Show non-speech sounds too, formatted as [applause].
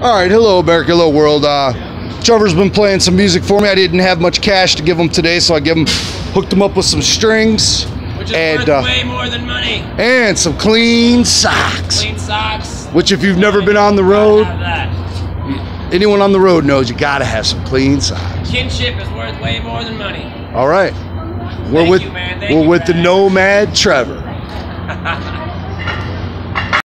All right, hello America, hello world. Uh, Trevor's been playing some music for me. I didn't have much cash to give him today, so I give him, hooked him up with some strings Which is and worth uh, way more than money. and some clean socks. Clean socks. Which, if you've never been on the road, anyone on the road knows you gotta have some clean socks. Kinship is worth way more than money. All right, we're Thank with you, we're you with man. the. Nomad Trevor. [laughs]